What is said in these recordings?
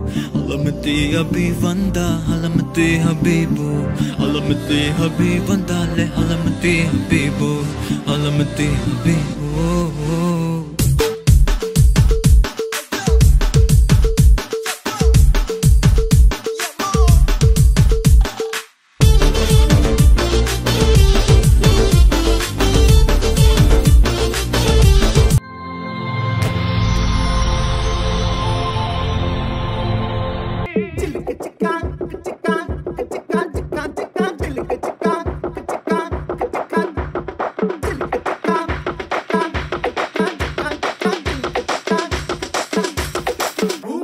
علمتي حبيب انت علمتي حبيبو علمتي حبيب انت علمتي حبيبو علمتي حبيبو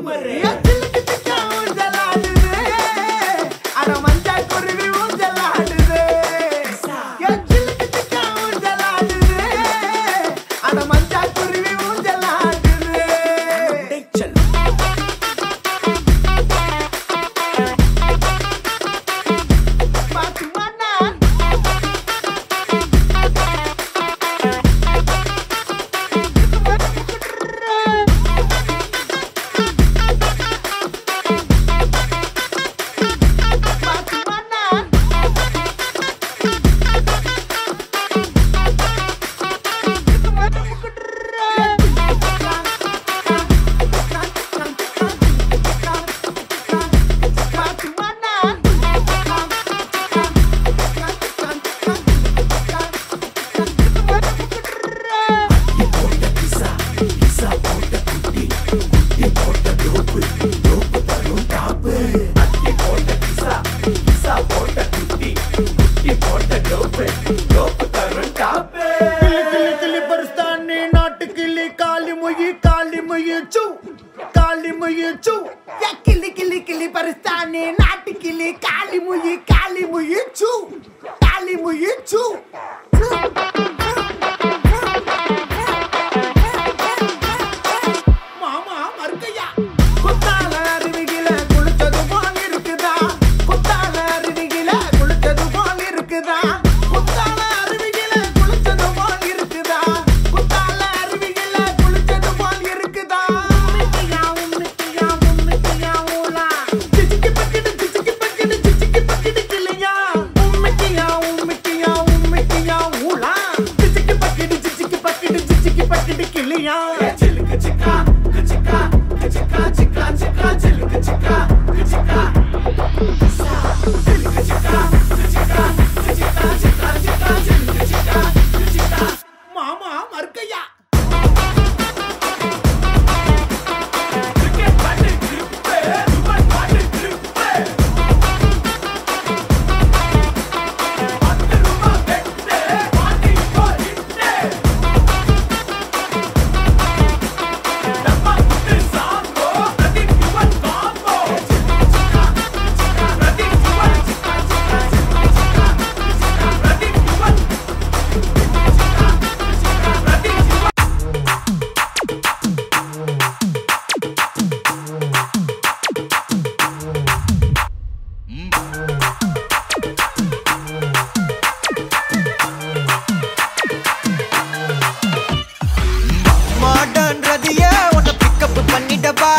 Muere. பண்ணிட்டப்பா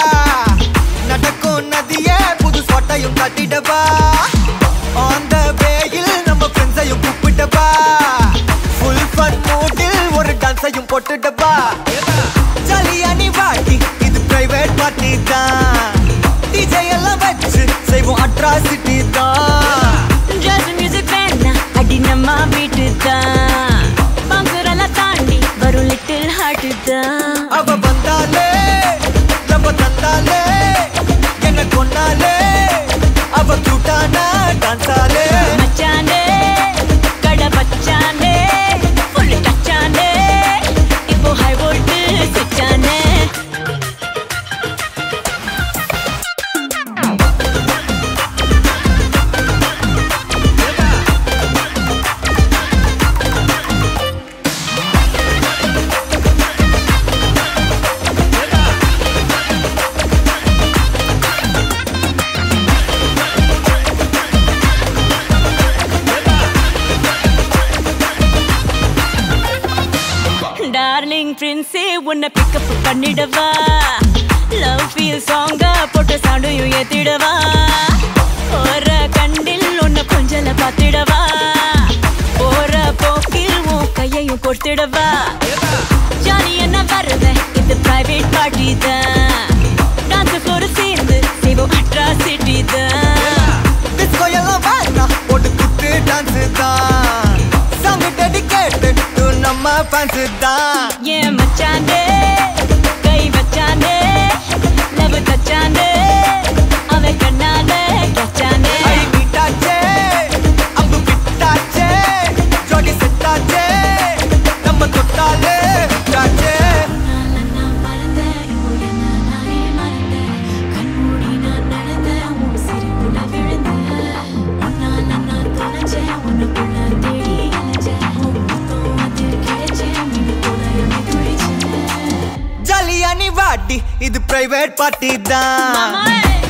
நடக்கும் நதிய புது சொட்டையும் கட்டிட்டப்பா ஆந்த வேயில் நம்ம ஃப்ரெண்ட்ஸையும் கூப்பிட்டப்பா ஃபுல் ஃபன் மூட்டில் ஒரு டான்ஸையும் போட்டுட்டப்பா ஜாலியா நீ வாட்டி இது பிரைவேட் பார்ட்டி தான். டிஜே எல்லாம் வச்சு செய்வோம் அட்ராசிட்டி தான். cantaré கொடுத்திடவா ஜாலி என்ன வருவேன் இது பிரைவேட் பார்ட்டி தான் டான்ஸ் ஃப்ளோர் சேர்ந்து செய்வோம் அட்ராசிட்டி தான் டிஸ்கோ எல்லாம் வேணாம் போட்டு குத்து டான்ஸ் தான் சாங் டெடிகேட்டட் டு நம்ம ஃபேன்ஸ் தான் ஏன் மச்சானே? இது பிரைவேட் பார்ட்டி தான்.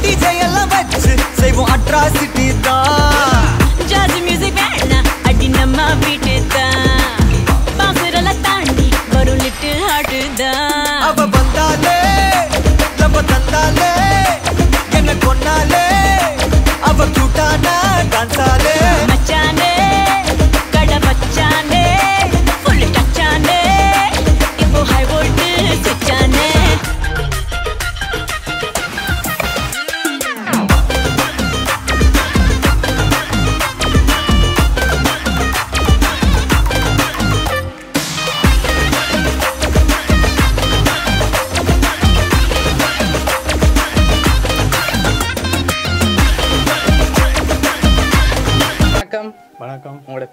டிஜே எல்லாம் வச்சு செய்வோம் அட்ராசிட்டி தான். ஜாஸ் மியூசிக் வேணாம் அடி நம்ம வீட்டு தான். பாசுரெல்லாம் தாண்டி வரும் லிட்டில் ஹார்ட்டு தான். அவ வந்தாலே நம்ம தந்தாலே என்ன கொன்னாலே அவ கூட்டானா டான்ஸாலே மச்சானே.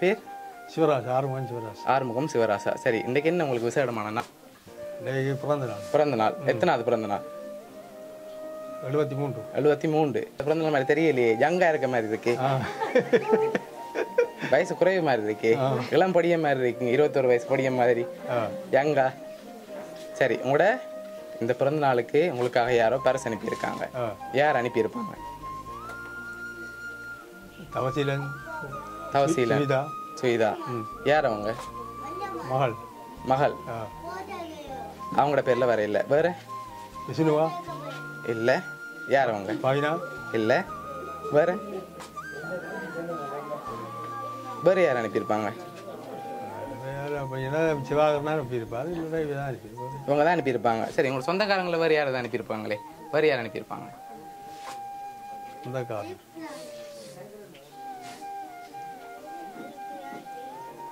பேர்? சிவராஜ் ஆறுமுகன் சிவராஜ் ஆறுமுகம் சிவராசா. சரி இன்றைக்கு என்ன உங்களுக்கு விசேடமான நாள் இன்னைக்கு பிறந்த நாள். பிறந்த நாள் எத்தனாவது பிறந்த நாள் எழுபத்தி மூன்று. எழுபத்தி மூன்று. பிறந்த நாள் மாதிரி தெரியலையே. யங்கா இருக்க மாதிரி இருக்கு. வயசு குறைவு மாதிரி இருக்கு. இளம் படிய மாதிரி இருக்கு இருபத்தொரு வயசு படிய மாதிரி. யங்கா சரி உங்களோட இந்த பிறந்த நாளுக்கு உங்களுக்காக யாரோ பரிசு அனுப்பியிருக்காங்க. யார் அனுப்பியிருப்பாங்க? தவசீலன் தவசீலன் சுவிதா? யார் அவங்க? மகள். மகள். அவங்களோட பேர்ல வேற இல்லை. வேற? விஷ்ணுவா? இல்லை. யார் அவங்க? பாயினா? இல்லை. வேற? வேற யார் அனுப்பியிருப்பாங்க? இவங்க தான் அனுப்பியிருப்பாங்க. சரி உங்களோட சொந்தக்காரங்களை வேறு யார் அனுப்பியிருப்பாங்களே? வேறு யார் அனுப்பியிருப்பாங்க? இந்த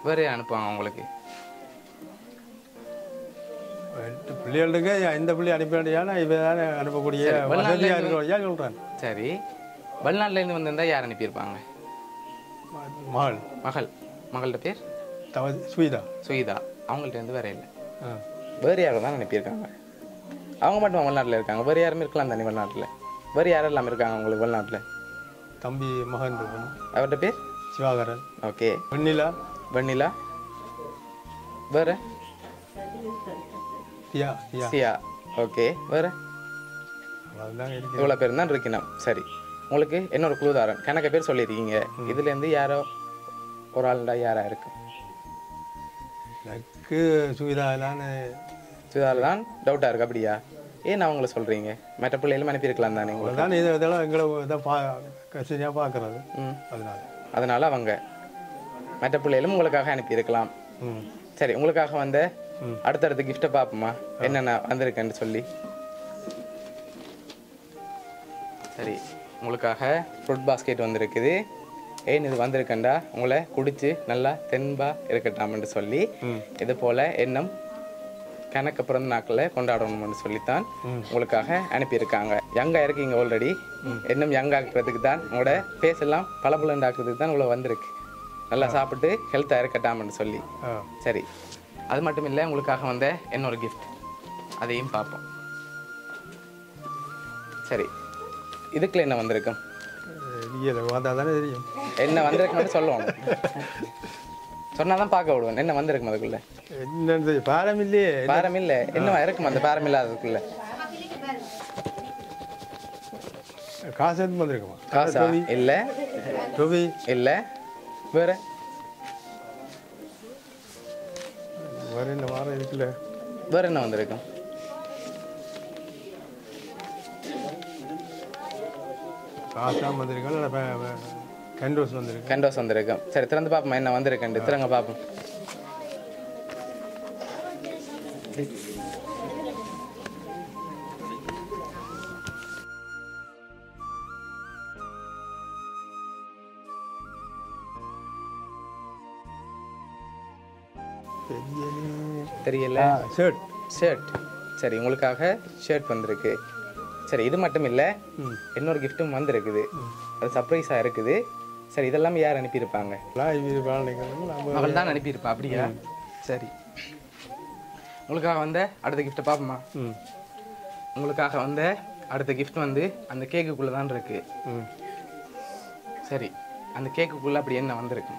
வேறு யார் அனுப்புவாங்க உங்களுக்கு. எட்டு பிள்ளைகளுக்கு இந்த பிள்ளை அனுப்ப வேண்டியான இவ தானே அனுப்பக்கூடிய வசதியாக இருந்து- இருக்கிற சொல்கிறேன் சரி வெளிநாட்டிலேருந்து வந்திருந்தா யார் அனுப்பியிருப்பாங்க? மகள். மகள். மகளோட பேர்? தவ சுவிதா சுயிதா அவங்கள்ட்ட இருந்து வேற இல்லை. வேறு யாரும் தான் அனுப்பியிருக்காங்க. அவங்க மட்டும் வெளிநாட்டில் இருக்காங்க? வேறு யாருமே இருக்கலாம் தானே வெளிநாட்டில்? வேறு யாரெல்லாம் இருக்காங்க உங்களுக்கு வெளிநாட்டில்? தம்பி மகன் அவர்கிட்ட பேர்? சிவாகரன். ஓகே. வெண்ணிலா. வெண்ணிலா வேற சியா ஓகே வேற இவ்வளோ பேர் தான் இருக்கணும். சரி. உங்களுக்கு என்னோட குழுதாரன் கணக்க பேர் சொல்லியிருக்கீங்க இதுலேருந்து யாரோ ஒரு ஆள்டா யாரா இருக்கு? எனக்கு சுவிதா எல்லான்னு சுதாரில் தான் டவுட்டாக இருக்கு அப்படியா? ஏன் அவங்கள சொல்கிறீங்க மற்ற பிள்ளைகளும் அனுப்பியிருக்கலாம் தானே உங்களுக்கு? தான் இது இதெல்லாம் எங்களை இதை பா கசினியாக பார்க்குறது ம். அதனால. அதனால அவங்க மற்ற பிள்ளைகளும் உங்களுக்காக அனுப்பியிருக்கலாம் ம். சரி உங்களுக்காக வந்த அடுத்தடுத்த கிஃப்ட்டை பார்ப்போமா? என்னென்ன வந்திருக்குன்னு சொல்லி. சரி உங்களுக்காக ஃப்ரூட் பாஸ்கெட் வந்திருக்குது. ஏன் இது வந்திருக்கண்டா? உங்களை குடிச்சு நல்லா தென்பா இருக்கட்டாம்னு சொல்லி இது போல எண்ணம் கணக்கு பிறந்த நாட்களை கொண்டாடணும்னு சொல்லித்தான் உங்களுக்காக அனுப்பியிருக்காங்க. யங்கா இருக்கீங்க ஆல்ரெடி இன்னும் யங் ஆக்குறதுக்கு தான் உங்களோட ஃபேஸ் எல்லாம் பளபளண்டாக்குறதுக்கு தான் உங்களை வந்திருக்கு. நல்லா சாப்பிட்டு ஹெல்த்தாக இருக்கட்டாம்னு சொல்லி. சரி. அது மட்டும் இல்லை உங்களுக்காக வந்த இன்னொரு கிஃப்ட் அதையும் பார்ப்போம். சரி. இதுக்குள்ள என்ன வந்திருக்கும்? தெரியும். என்ன வந்திருக்குன்னு சொல்லணும் சொன்னா தான் பார்க்க விடுவேன். என்ன வந்திருக்கும் அதுக்குள்ள? தெரியும். பாரம் இல்லையே. பாரம் இல்லை. என்ன இருக்கும் அந்த பாரம் இல்லாததுக்குள்ள? காசு எடுத்து வந்திருக்குமா? காசா? இல்ல. ரவி இல்ல. வேற? வேற என்ன வாரம் இருக்குல்ல வேற என்ன வந்திருக்கும் காசாம் வந்திருக்கோம் கேண்டோஸ் வந்திருக்கு? கேண்டோஸ் வந்திருக்கோம் சரி திறந்து பார்ப்போம் என்ன வந்திருக்கேன் திறங்க பார்ப்போம் தெரியல. ஷர்ட் ஷர்ட் சரி உங்களுக்காக ஷர்ட் வந்திருக்கு. சரி இது மட்டும் இல்லை இன்னொரு கிஃப்ட்டும் வந்திருக்குது. அது சர்ப்ரைஸாக இருக்குது. சரி இதெல்லாம் யார் அனுப்பியிருப்பாங்க? அவள் தான் அனுப்பியிருப்பா அப்படியா? சரி. உங்களுக்காக வந்த அடுத்த கிஃப்ட்டை பார்ப்போமா? உங்களுக்காக வந்த அடுத்த gift வந்து அந்த கேக்குக்குள்ளே தான் இருக்கு. சரி அந்த கேக்குக்குள்ளே அப்படி என்ன வந்திருக்கு?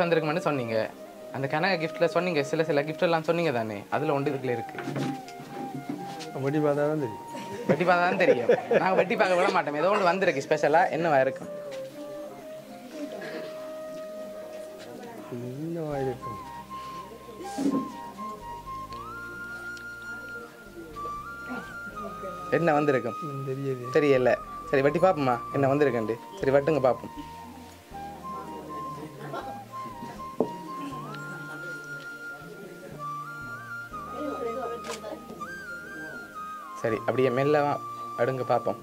Gift வந்திருக்குமான்னு சொன்னீங்க. அந்த கனக கிஃப்ட்டில் சொன்னீங்க. சில சில gift எல்லாம் சொன்னீங்க தானே. அதில் ஒன்று இதுக்குள்ள இருக்கு. வட்டி பார்த்தா தான் தெரியும். வெட்டி பார்த்தா தான் தெரியும். நாங்கள் வெட்டி பார்க்க விட மாட்டோம். ஏதோ ஒன்று வந்திருக்கு ஸ்பெஷலாக என்னவா இருக்கும்? என்னவா இருக்கும்? என்ன வந்திருக்கும் தெரியல. சரி வெட்டி பார்ப்போமா என்ன வந்திருக்குண்டு சரி வெட்டுங்க பார்ப்போம். சரி அப்படியே மெல்ல வா- அடுங்க பார்ப்போம்.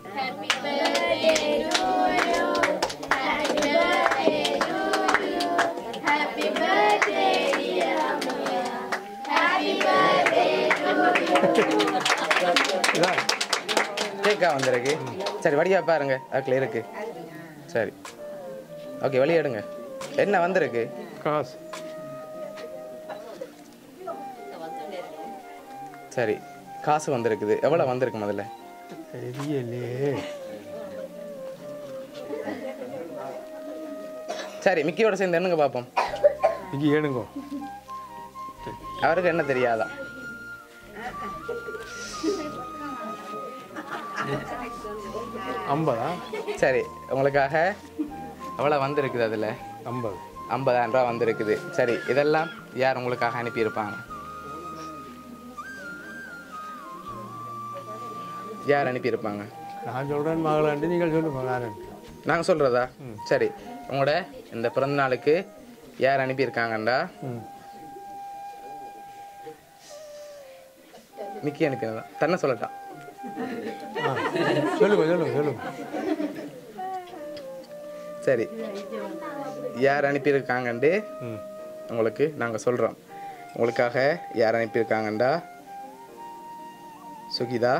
கேக்கா வந்திருக்கு. சரி வழியா பாருங்க. அதுக்குள்ள இருக்கு. சரி. ஓகே வெளியே எடுங்க. என்ன வந்திருக்கு? காசு. சரி. காசு வந்திருக்குது. எவ்வளோ வந்திருக்கு முதல்ல? தெரியலையே சரி மிக்கியோட சேர்ந்து என்னங்க பார்ப்போம்? இங்கே ஏனுங்கோ. அவருக்கு என்ன தெரியாதா? ஐம்பதா? சரி உங்களுக்காக எவ்வளோ வந்திருக்குது அதில்? ஐம்பது. ஐம்பதாயிரம் ரூபா வந்திருக்குது. சரி இதெல்லாம் யார் உங்களுக்காக அனுப்பியிருப்பாங்க? யார் அனுப்பியிருப்பாங்க? நான் சொல்கிறேன் மகளாண்டு நீங்கள் சொல்லுங்க நான் நாங்கள் சொல்கிறதா சரி உங்களோட இந்த பிறந்த நாளுக்கு யார் அனுப்பியிருக்காங்கண்டா? ம். மிக்கி அனுப்பினதா? தன்னை சொல்லட்டான் ஆ சொல்லுங்க சொல்லுங்க சொல்லுங்க. சரி யார் அனுப்பியிருக்காங்கண்டு? உங்களுக்கு நாங்கள் சொல்கிறோம் உங்களுக்காக யார் அனுப்பியிருக்காங்கண்டா? சுகிதா?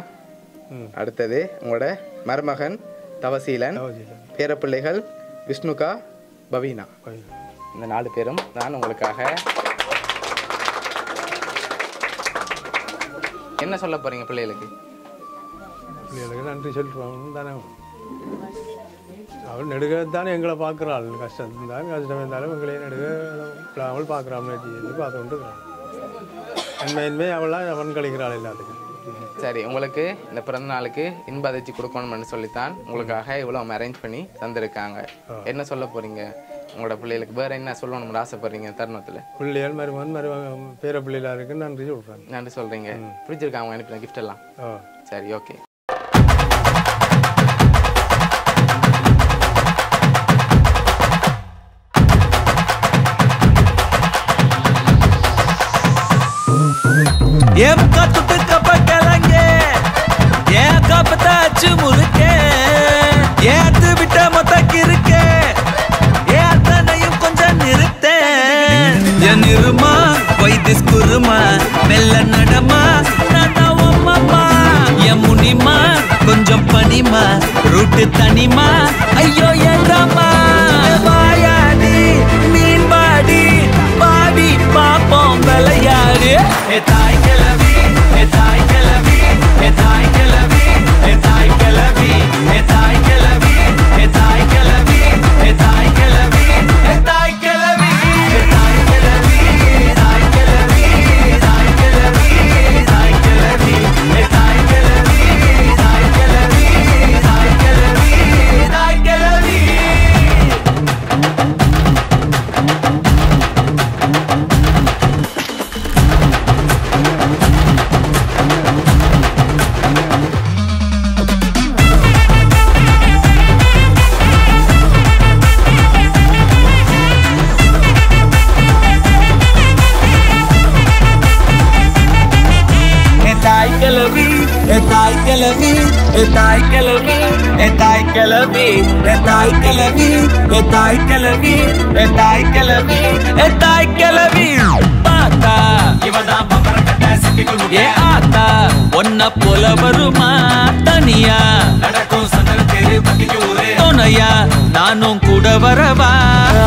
அடுத்தது உங்களோட மருமகன் தவசீலன் பேரப்பிள்ளைகள் விஷ்ணுகா பவீனா. இந்த நாலு பேரும் நான் உங்களுக்காக என்ன சொல்ல போறீங்க பிள்ளைகளுக்கு? பிள்ளைகளுக்கு நன்றி சொல்லிட்டு தானே அவள் நெடுக தானே எங்களை பார்க்குறாள். கஷ்டம் இருந்தாலும் கஷ்டம் இருந்தாலும் எங்களையும் நெடுக அவள் பார்க்குறாள். பார்த்து கொண்டு நன்மையின்மை அவளாக அவன் கழிக்கிறாள் எல்லாத்துக்கும். சரி உங்களுக்கு இந்த பிறந்த நாளுக்கு இன்ப அதிர்ச்சி கொடுக்கணும்னு சொல்லித்தான் உங்களுக்காக இவ்வளோ அரேஞ்ச் பண்ணி தந்திருக்காங்க. என்ன சொல்ல போறீங்க? உங்களோட பிள்ளைகளுக்கு வேற என்ன சொல்லணும்னு ஆசைப்படுறீங்க தருணத்தில்? பிள்ளைகள் மருமகன் மருமகன் பேர பிள்ளைகளாக இருக்குன்னு நன்றி சொல்கிறேன் நன்றி சொல்றீங்க. பிடிச்சிருக்கா அவங்க அனுப்பின gift எல்லாம்? சரி ஓகே ஏன் கத்துட்டு வச்சு முறுக்க. ஏத்து விட்ட மொத்த கிருக்க கொஞ்சம் நிறுத்த என் இருமா வைத்திஸ் குருமா மெல்ல நடமா நானா என் முனிமா கொஞ்சம் பனிமா ரூட்டு தனிமா. ஐயோ ஏண்டாமா வாயாடி மீன் பாடி பாடி பாப்போம் விளையாடு. தாய் தாய் கிளவி ஏ தாய் கிளவி தாத்தா இவதான் ஏ ஆத்தா ஒன்ன போல வருமா? தனியா. நடக்கும் சந்தன தேரு துணையா நானும் கூட வரவா?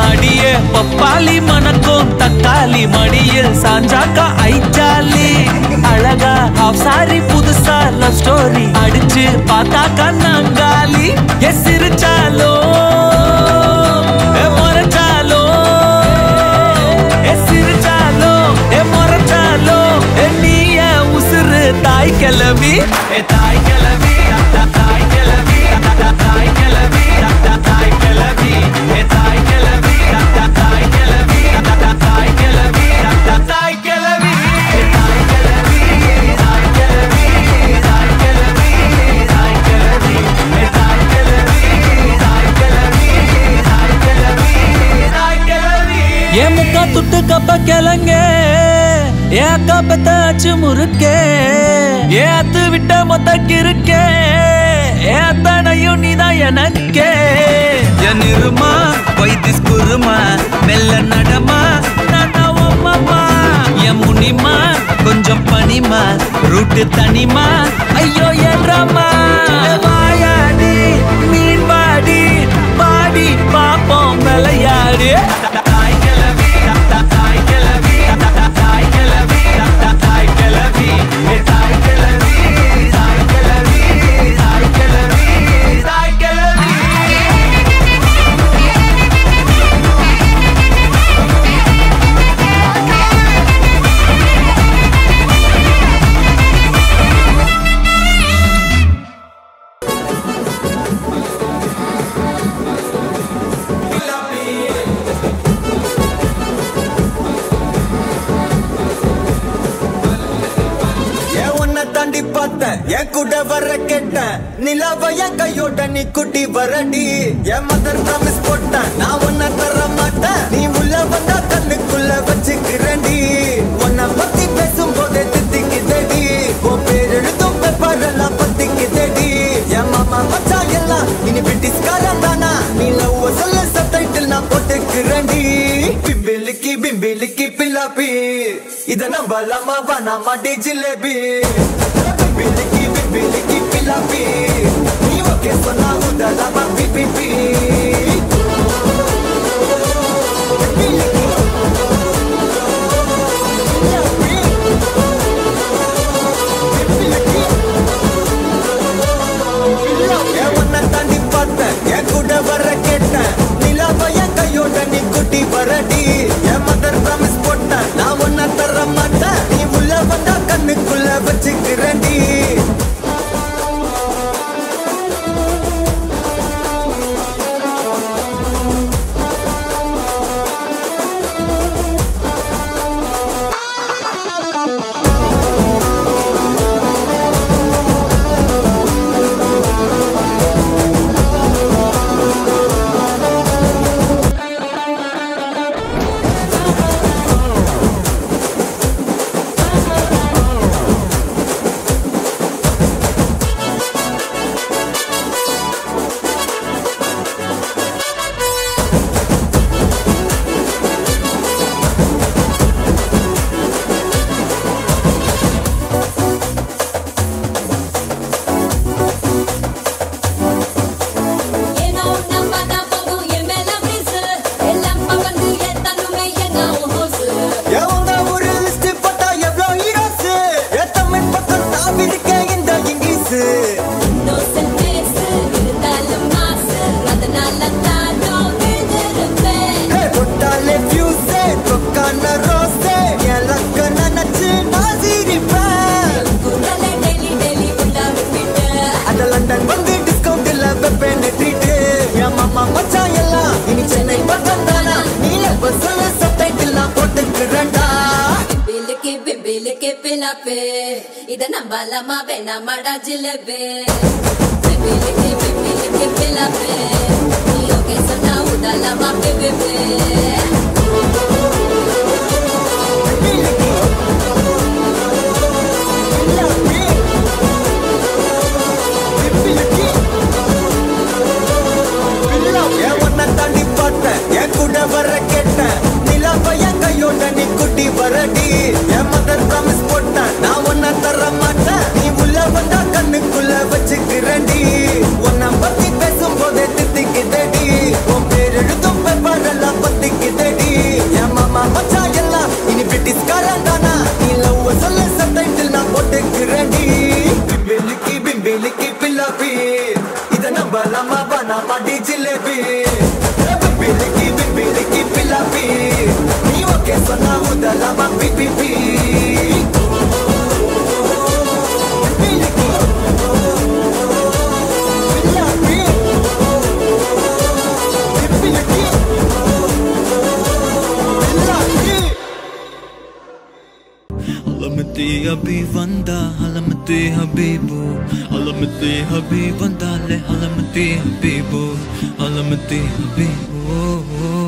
அடியே பப்பாளி மணக்கும் தக்காளி மடியில் சாஞ்சாக்கா ஐச்சாலி அழகா ஹாஃப் சாரி புதுசா லவ் ஸ்டோரி அடிச்சு பார்த்தாக்கா நாங்காலி எஸ் இருச்சாலோ தாய் கிளவி. தாய் கிளவி தாய் கிளவி தாய் கிளவி. மொத்த கிறுக்கே ஏ நீதான் எனக்கே. என் இருமா வைத்திஸ் குருமா மெல்ல நடமா நானா என் முனிமா கொஞ்சம் பனிமா ரூட்டு தனிமா. ஐயோ என்றமா வாயாடி மீன் வரடி என் மதர் ப்ராமிஸ் போட்டேன் நான் ஒன்ன தர மாட்டேன். நீ உள்ள வந்தா கண்ணுக்குள்ள வச்சுக்கிறேன்டி. உன்னை பத்தி பேசும் பேசும்போதே தித்திக்குதடி உன் பேர் எழுதும் பேப்பரெல்லாம் பத்திக்குதடி என் மாமா மச்சா எல்லாம் இனி பிரிட்டிஷ்காரன் தானா? நீ லவ் சொல்ல சப்டைட்டில் நான் போட்டுக்கிறேன்டி. பிம்பிலிக்கி பிம்பிலிக்கி பில்லாப்பி. இத நம்பலாமா வேணாமா டி ஜிலேபி. பிம்பிலிக்கி பிம்பிலிக்கி பில்லாப்பி. que son la onda, dama pipipi. Pi, pi. ನೆನಪೆ ಇದ ನಮ್ಮ ಲಮಬೆ ನಮಡ ಜಿಲೆಬೆ ಬೆಬಿಲಿಗೆ ಬೆಬಿಲಿಗೆ ಬೆಲಬೆ ಯೋಗೆ ಸಣ್ಣ ಉದಲ ಮಾಪೆ ಬೆಬೆ ஏன் கூட வர கேட்ட நிலவைய குட்டியோட நீ குட்டி வரடி. என் மதர் ப்ராமிஸ் போட்டா நான் ஒன்ன தர மாட்டேன் bertamu dalam bangkit pipi علمتي حبيب انت علمتي حبيبو علمتي حبيب انت علمتي حبيبو علمتي حبيبو